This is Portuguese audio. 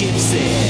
gypsy.